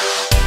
Bye.